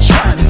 shining.